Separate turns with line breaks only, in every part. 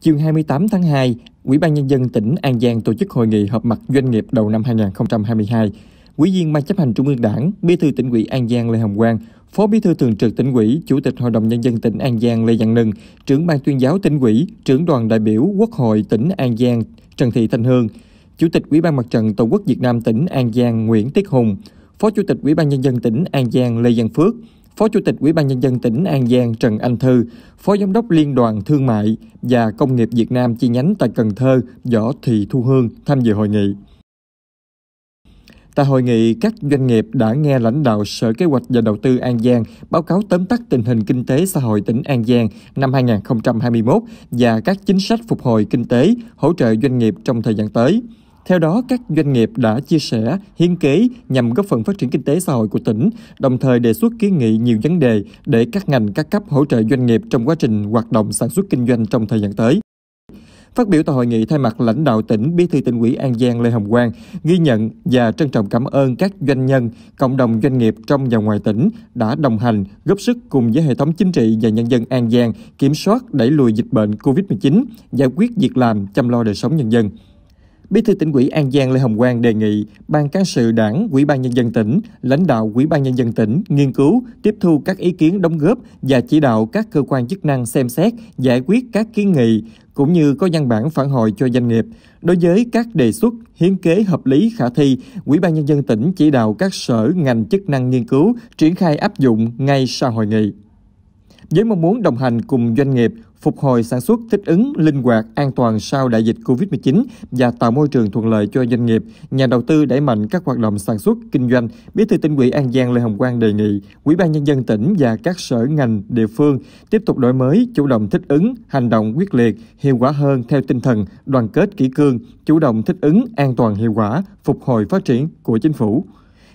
Chiều 28 tháng 2, Ủy ban Nhân dân tỉnh An Giang tổ chức hội nghị họp mặt doanh nghiệp đầu năm 2022. Ủy viên Ban chấp hành Trung ương Đảng, Bí thư tỉnh ủy An Giang Lê Hồng Quang, Phó Bí thư Thường trực tỉnh ủy, Chủ tịch Hội đồng Nhân dân tỉnh An Giang Lê Văn Nưng, trưởng ban tuyên giáo tỉnh ủy, trưởng đoàn đại biểu Quốc hội tỉnh An Giang Trần Thị Thanh Hương, Chủ tịch Ủy ban Mặt trận Tổ quốc Việt Nam tỉnh An Giang Nguyễn Tiết Hùng, Phó Chủ tịch Ủy ban Nhân dân tỉnh An Giang Lê Văn Phước, Phó Chủ tịch Ủy ban Nhân dân tỉnh An Giang Trần Anh Thư, Phó Giám đốc Liên đoàn Thương mại và Công nghiệp Việt Nam chi nhánh tại Cần Thơ Võ Thị Thu Hương tham dự hội nghị. Tại hội nghị, các doanh nghiệp đã nghe lãnh đạo Sở Kế hoạch và Đầu tư An Giang báo cáo tóm tắt tình hình kinh tế xã hội tỉnh An Giang năm 2021 và các chính sách phục hồi kinh tế, hỗ trợ doanh nghiệp trong thời gian tới. Theo đó, các doanh nghiệp đã chia sẻ, hiến kế nhằm góp phần phát triển kinh tế xã hội của tỉnh, đồng thời đề xuất kiến nghị nhiều vấn đề để các ngành các cấp hỗ trợ doanh nghiệp trong quá trình hoạt động sản xuất kinh doanh trong thời gian tới. Phát biểu tại hội nghị thay mặt lãnh đạo tỉnh, Bí thư tỉnh ủy An Giang Lê Hồng Quang ghi nhận và trân trọng cảm ơn các doanh nhân, cộng đồng doanh nghiệp trong và ngoài tỉnh đã đồng hành, góp sức cùng với hệ thống chính trị và nhân dân An Giang kiểm soát đẩy lùi dịch bệnh COVID-19, giải quyết việc làm, chăm lo đời sống nhân dân. Bí thư tỉnh ủy An Giang Lê Hồng Quang đề nghị Ban cán sự Đảng, Ủy ban nhân dân tỉnh, lãnh đạo Ủy ban nhân dân tỉnh nghiên cứu, tiếp thu các ý kiến đóng góp và chỉ đạo các cơ quan chức năng xem xét, giải quyết các kiến nghị cũng như có văn bản phản hồi cho doanh nghiệp. Đối với các đề xuất hiến kế hợp lý khả thi, Ủy ban nhân dân tỉnh chỉ đạo các sở ngành chức năng nghiên cứu, triển khai áp dụng ngay sau hội nghị. Với mong muốn đồng hành cùng doanh nghiệp, phục hồi sản xuất thích ứng, linh hoạt, an toàn sau đại dịch Covid-19 và tạo môi trường thuận lợi cho doanh nghiệp, nhà đầu tư đẩy mạnh các hoạt động sản xuất, kinh doanh, Bí thư tỉnh ủy An Giang Lê Hồng Quang đề nghị Ủy ban nhân dân tỉnh và các sở ngành địa phương tiếp tục đổi mới, chủ động thích ứng, hành động quyết liệt, hiệu quả hơn theo tinh thần đoàn kết kỷ cương, chủ động thích ứng, an toàn hiệu quả, phục hồi phát triển của chính phủ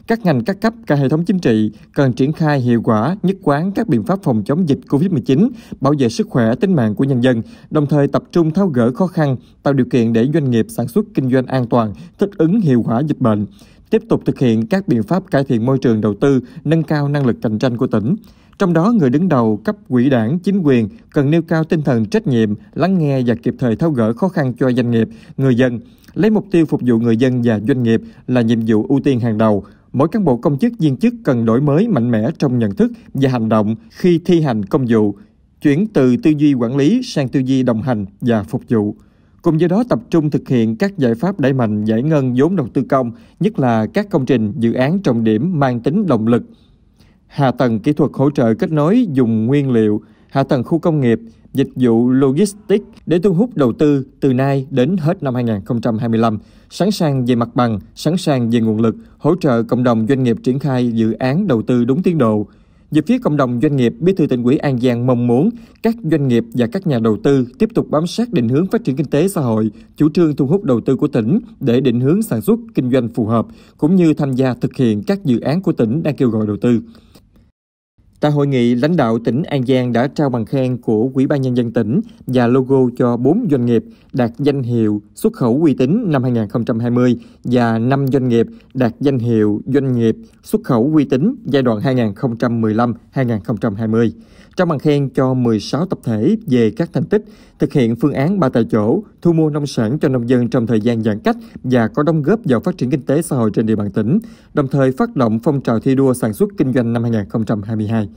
các ngành các cấp cả hệ thống chính trị cần triển khai hiệu quả nhất quán các biện pháp phòng chống dịch COVID-19, bảo vệ sức khỏe tính mạng của nhân dân, đồng thời tập trung tháo gỡ khó khăn, tạo điều kiện để doanh nghiệp sản xuất kinh doanh an toàn, thích ứng hiệu quả dịch bệnh, tiếp tục thực hiện các biện pháp cải thiện môi trường đầu tư, nâng cao năng lực cạnh tranh của tỉnh. Trong đó, người đứng đầu cấp quỹ đảng, chính quyền cần nêu cao tinh thần trách nhiệm, lắng nghe và kịp thời tháo gỡ khó khăn cho doanh nghiệp, người dân, lấy mục tiêu phục vụ người dân và doanh nghiệp là nhiệm vụ ưu tiên hàng đầu, mỗi cán bộ công chức viên chức cần đổi mới mạnh mẽ trong nhận thức và hành động khi thi hành công vụ, chuyển từ tư duy quản lý sang tư duy đồng hành và phục vụ. Cùng với đó tập trung thực hiện các giải pháp đẩy mạnh giải ngân vốn đầu tư công, nhất là các công trình dự án trọng điểm mang tính động lực. Hạ tầng kỹ thuật hỗ trợ kết nối dùng nguyên liệu, hạ tầng khu công nghiệp, dịch vụ logistics để thu hút đầu tư từ nay đến hết năm 2025, sẵn sàng về mặt bằng, sẵn sàng về nguồn lực, hỗ trợ cộng đồng doanh nghiệp triển khai dự án đầu tư đúng tiến độ. Về phía cộng đồng doanh nghiệp, Bí thư tỉnh ủy An Giang mong muốn các doanh nghiệp và các nhà đầu tư tiếp tục bám sát định hướng phát triển kinh tế xã hội, chủ trương thu hút đầu tư của tỉnh để định hướng sản xuất kinh doanh phù hợp, cũng như tham gia thực hiện các dự án của tỉnh đang kêu gọi đầu tư. Tại hội nghị, lãnh đạo tỉnh An Giang đã trao bằng khen của Ủy ban Nhân dân tỉnh và logo cho 4 doanh nghiệp đạt danh hiệu xuất khẩu uy tín năm 2020 và 5 doanh nghiệp đạt danh hiệu doanh nghiệp xuất khẩu uy tín giai đoạn 2015-2020 trao bằng khen cho 16 tập thể về các thành tích thực hiện phương án ba tại chỗ, thu mua nông sản cho nông dân trong thời gian giãn cách và có đóng góp vào phát triển kinh tế xã hội trên địa bàn tỉnh, đồng thời phát động phong trào thi đua sản xuất kinh doanh năm 2022.